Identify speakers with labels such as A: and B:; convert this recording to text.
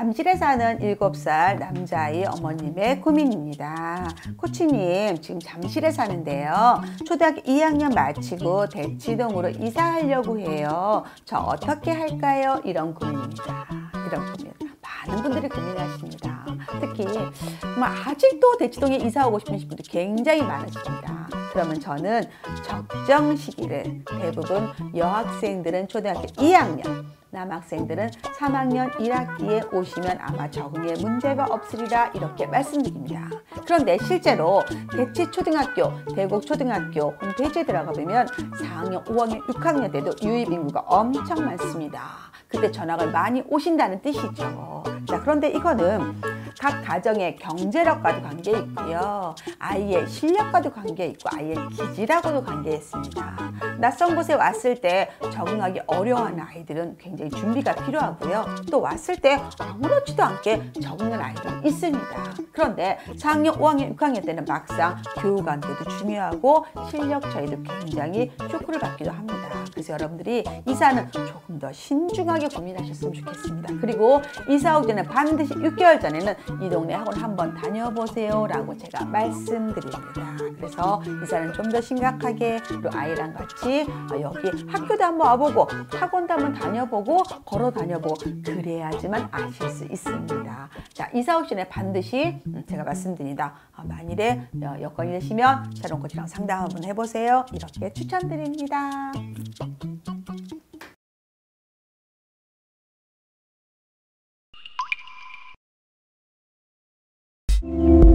A: 잠실에 사는 7살 남자아이 어머님의 고민입니다. 코치님, 지금 잠실에 사는데요. 초등학교 2학년 마치고 대치동으로 이사하려고 해요. 저 어떻게 할까요? 이런 고민입니다. 이런 고민. 많은 분들이 고민하십니다. 특히 정말 아직도 대치동에 이사 오고 싶으신 분들 굉장히 많으십니다. 그러면 저는 적정 시기를 대부분 여학생들은 초등학교 2학년 남학생들은 3학년 1학기에 오시면 아마 적응에 문제가 없으리라 이렇게 말씀드립니다. 그런데 실제로 대치초등학교, 대곡초등학교 홈페이지에 들어가 보면 4학년, 5학년, 6학년 때도 유입 인구가 엄청 많습니다. 그때 전학을 많이 오신다는 뜻이죠. 자, 그런데 이거는 각 가정의 경제력과도 관계 있고요. 아이의 실력과도 관계 있고 아이의 기질하고도 관계 있습니다. 낯선 곳에 왔을 때 적응하기 어려워하는 아이들은 굉장히 준비가 필요하고요. 또 왔을 때 아무렇지도 않게 적응하는 아이들이 있습니다. 그런데 4학년, 5학년, 6학년 때는 막상 교육 관계도 중요하고 실력 차이도 굉장히 쇼크를 받기도 합니다. 그래서 여러분들이 이사는 조금 더 신중하게 고민하셨으면 좋겠습니다. 그리고 이사 오기 전에 반드시 6개월 전에는 이 동네 학원 한번 다녀보세요 라고 제가 말씀드립니다. 그래서 이사는 좀 더 심각하게 그리고 아이랑 같이 여기 학교도 한번 와보고 학원도 한번 다녀보고 걸어 다녀보고 그래야지만 아실 수 있습니다. 자 이사 전에 반드시 제가 말씀드립니다. 만일에 여건이 되시면 새로운 코치랑 상담 한번 해보세요. 이렇게 추천드립니다. You.